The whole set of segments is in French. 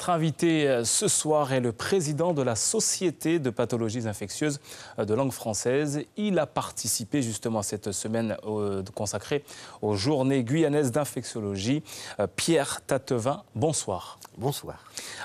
Notre invité euh, ce soir est le président de la Société de pathologies infectieuses euh, de langue française. Il a participé justement cette semaine consacrée aux journées guyanaises d'infectiologie. Euh, Pierre Tatevin, bonsoir. Bonsoir.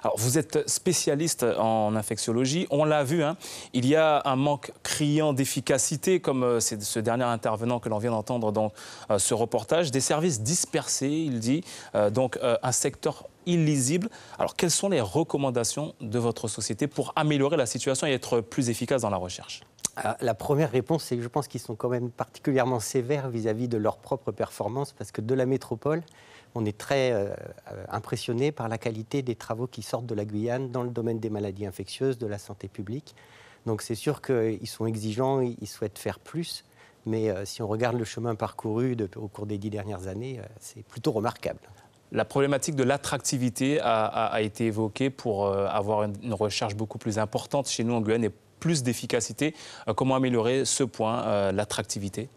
Alors, vous êtes spécialiste en infectiologie. On l'a vu, hein, il y a un manque criant d'efficacité, comme c'est ce dernier intervenant que l'on vient d'entendre dans ce reportage. Des services dispersés, il dit, donc un secteur illisible. Alors, quelles sont les recommandations de votre société pour améliorer la situation et être plus efficace dans la recherche? Ah, la première réponse, c'est que je pense qu'ils sont quand même particulièrement sévères vis-à-vis de leur propre performance, parce que de la métropole, on est très euh, impressionné par la qualité des travaux qui sortent de la Guyane dans le domaine des maladies infectieuses, de la santé publique. Donc c'est sûr qu'ils sont exigeants, ils souhaitent faire plus, mais euh, si on regarde le chemin parcouru au cours des dix dernières années, euh, c'est plutôt remarquable la problématique de l'attractivité a, été évoquée pour euh, avoir une, recherche beaucoup plus importante chez nous en Guyane et plus d'efficacité. Euh, comment améliorer ce point, euh, l'attractivité?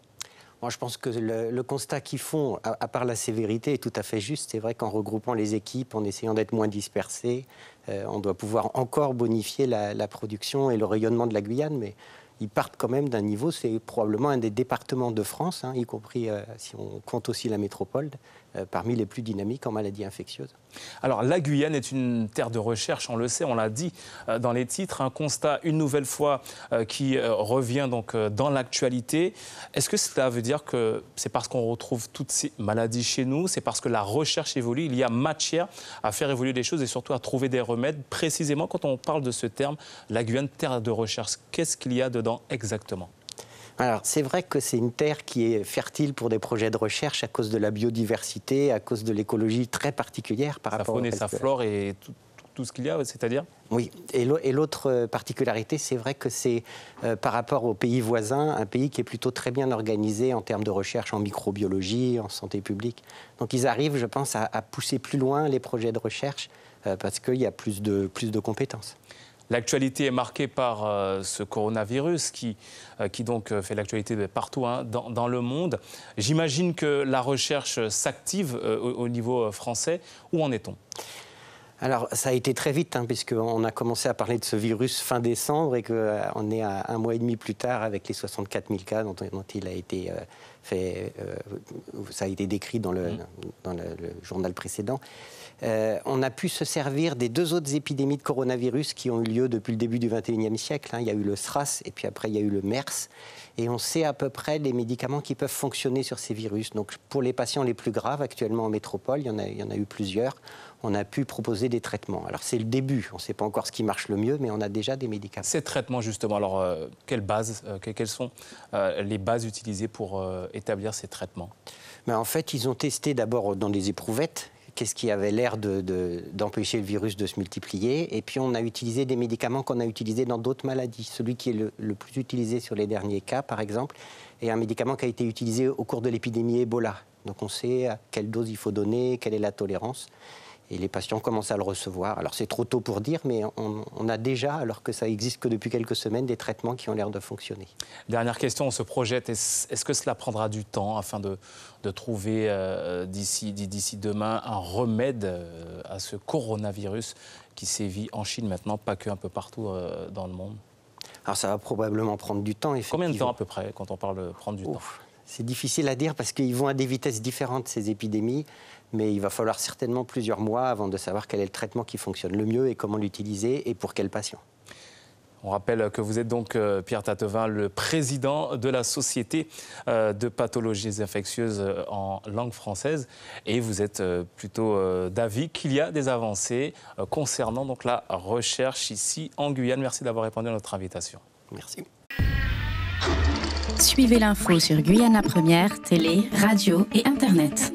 Moi, je pense que le, constat qu'ils font, à, part la sévérité, est tout à fait juste. C'est vrai qu'en regroupant les équipes, en essayant d'être moins dispersés, on doit pouvoir encore bonifier la, la, production et le rayonnement de la Guyane. Mais ils partent quand même d'un niveau, c'est probablement un des départements de France, hein, y compris euh, si on compte aussi la métropole, euh, parmi les plus dynamiques en maladies infectieuses. Alors la Guyane est une terre de recherche, on le sait, on l'a dit euh, dans les titres, un constat une nouvelle fois qui revient donc dans l'actualité. Est-ce que cela veut dire que c'est parce qu'on retrouve toutes ces maladies chez nous, c'est parce que la recherche évolue, il y a matière à faire évoluer les choses et surtout à trouver des remèdes? Précisément quand on parle de ce terme, la Guyane, terre de recherche, qu'est-ce qu'il y a dedans? Exactement alors, c'est vrai que c'est une terre qui est fertile pour des projets de recherche à cause de la biodiversité, à cause de l'écologie très particulière par rapport à... Sa faune et sa flore et tout, ce qu'il y a, c'est-à-dire? Oui, et l'autre particularité, c'est vrai que c'est euh, par rapport aux pays voisins, un pays qui est plutôt très bien organisé en termes de recherche en microbiologie, en santé publique. Donc ils arrivent, je pense, à, pousser plus loin les projets de recherche euh, parce qu'il y a plus de, plus de compétences. L'actualité est marquée par euh, ce coronavirus qui, euh, qui donc euh, fait l'actualité partout hein, dans, le monde. J'imagine que la recherche s'active au, niveau français. Où en est-on? Alors, ça a été très vite, hein, puisqu'on a commencé à parler de ce virus fin décembre et qu'on est à un mois et demi plus tard avec les 64 000 cas dont, il a été fait. ça a été décrit dans le, mmh. dans le journal précédent. Euh, on a pu se servir des deux autres épidémies de coronavirus qui ont eu lieu depuis le début du XXIe siècle. Hein. Il y a eu le SRAS et puis après il y a eu le MERS. Et on sait à peu près les médicaments qui peuvent fonctionner sur ces virus. Donc pour les patients les plus graves actuellement en métropole, il y en a, il y en a eu plusieurs, on a pu proposer des traitements. Alors c'est le début, on ne sait pas encore ce qui marche le mieux, mais on a déjà des médicaments. Ces traitements justement, alors euh, quelles bases, euh, quelles sont les bases utilisées pour établir ces traitements mais En fait, ils ont testé d'abord dans des éprouvettes qu'est-ce qui avait l'air d'empêcher le virus de se multiplier. Et puis on a utilisé des médicaments qu'on a utilisés dans d'autres maladies. Celui qui est le, le, plus utilisé sur les derniers cas, par exemple, est un médicament qui a été utilisé au cours de l'épidémie Ebola. Donc on sait à quelle dose il faut donner, quelle est la tolérance et les patients commencent à le recevoir. Alors c'est trop tôt pour dire, mais on, a déjà, alors que ça existe que depuis quelques semaines, des traitements qui ont l'air de fonctionner. Dernière question, on se projette. Est-ce que cela prendra du temps afin de, trouver euh, d'ici demain un remède euh, à ce coronavirus qui sévit en Chine maintenant, pas que un peu partout euh, dans le monde? Alors ça va probablement prendre du temps. Combien de temps à peu près quand on parle de prendre du temps? C'est difficile à dire parce qu'ils vont à des vitesses différentes, ces épidémies, mais il va falloir certainement plusieurs mois avant de savoir quel est le traitement qui fonctionne le mieux et comment l'utiliser et pour quel patient. On rappelle que vous êtes donc, euh, Pierre Tatevin, le président de la Société euh, de pathologies infectieuses euh, en langue française. Et vous êtes plutôt d'avis qu'il y a des avancées concernant donc la recherche ici en Guyane. Merci d'avoir répondu à notre invitation. Merci. Suivez l'info sur Guyane la Première, télé, radio et Internet.